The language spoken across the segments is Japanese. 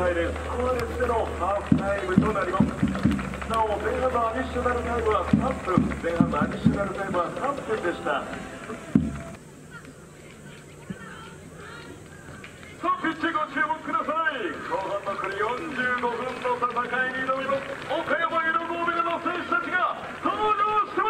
対0スコアレスでのハーフタイムとなります。なお前半のアディショナルタイムは3分前半のアディショナルタイムは3分でした。さあピッチご注目ください。後半残り45分の戦いに挑みます。岡山ユノゴーベルの選手たちが登場してまい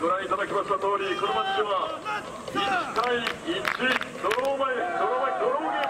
ご覧いただきました通りこのマッチは1対1ドロー前ドロー前ドローゲーム